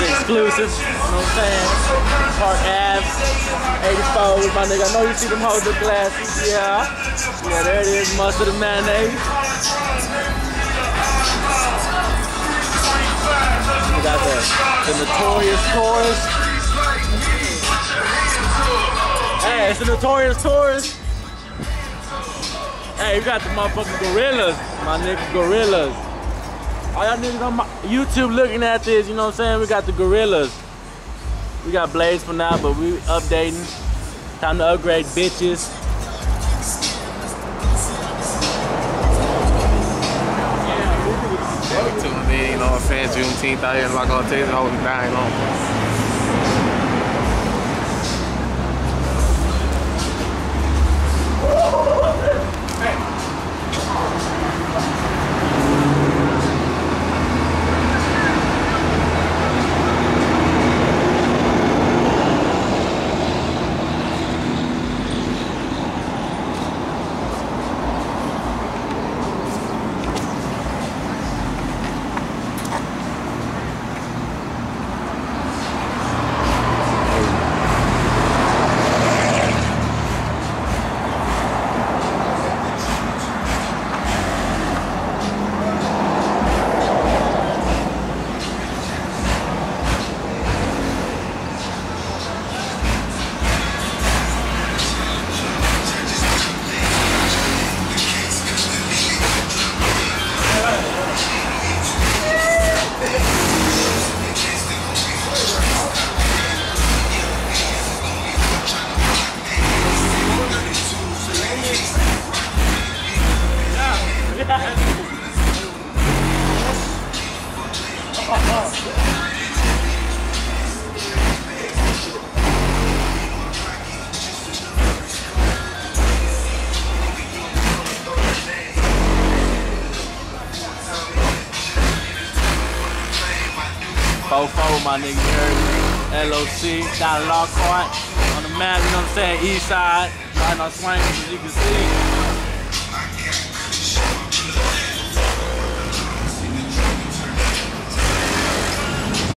the exclusive. You know what I'm saying? Park Ave, 84 my nigga. I know you see them hold the glasses. Yeah. Yeah, there it is. Mustard and mayonnaise. Eh? We got the, the notorious tourist. Hey, it's the notorious tourist. Hey, you got the motherfucking gorillas, my nigga gorillas. All y'all niggas on YouTube looking at this, you know what I'm saying? We got the gorillas. We got Blades for now, but we updating. Time to upgrade bitches. Yeah? Juneteenth out here Texas, holding down, you know. Fofo, my nigga, you heard me? LOC, down Lockhart, on the map, you know what I'm saying? East side, right on swing, as you can see.